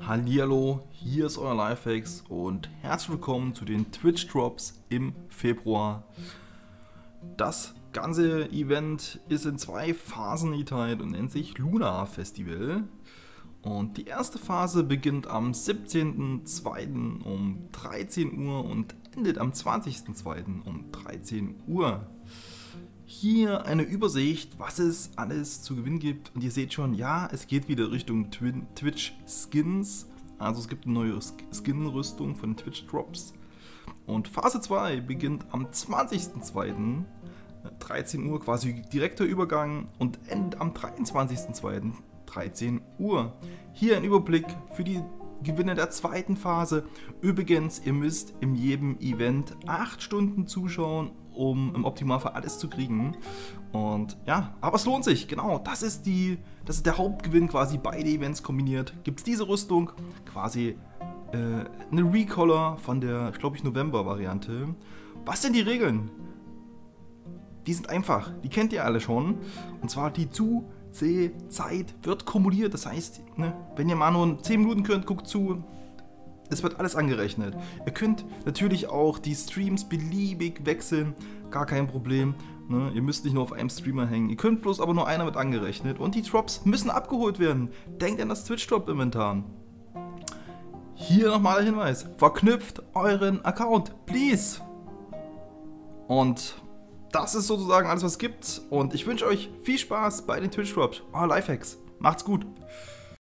Hallihallo, hier ist euer Lifehacks und herzlich willkommen zu den Twitch Drops im Februar. Das ganze Event ist in zwei Phasen geteilt und nennt sich Luna Festival. Und die erste Phase beginnt am 17.02. um 13 Uhr und endet am 20.02. um 13 Uhr. Hier eine Übersicht, was es alles zu gewinnen gibt. Und ihr seht schon, ja, es geht wieder Richtung Twin Twitch Skins. Also es gibt eine neue Skin-Rüstung von Twitch Drops. Und Phase 2 beginnt am 20.02. 13 Uhr, quasi direkter Übergang und endet am 23.02. 13 Uhr. Hier ein Überblick für die Gewinner der zweiten Phase. Übrigens, ihr müsst in jedem Event 8 Stunden zuschauen um im Optimalfall alles zu kriegen. Und ja, aber es lohnt sich, genau. Das ist die, das ist der Hauptgewinn quasi beide Events kombiniert. Gibt es diese Rüstung, quasi äh, eine Recolor von der, glaube ich, November-Variante. Was sind die Regeln? Die sind einfach, die kennt ihr alle schon. Und zwar die zu C-Zeit wird kumuliert. Das heißt, ne, wenn ihr mal nur 10 Minuten könnt, guckt zu, es wird alles angerechnet. Ihr könnt natürlich auch die Streams beliebig wechseln, gar kein Problem. Ne? Ihr müsst nicht nur auf einem Streamer hängen. Ihr könnt bloß aber nur einer mit angerechnet. Und die Drops müssen abgeholt werden. Denkt an das Twitch-Drop-Inventar. Hier nochmal der Hinweis. Verknüpft euren Account, please. Und das ist sozusagen alles, was es gibt. Und ich wünsche euch viel Spaß bei den Twitch-Drops. Oh, Lifehacks. Macht's gut.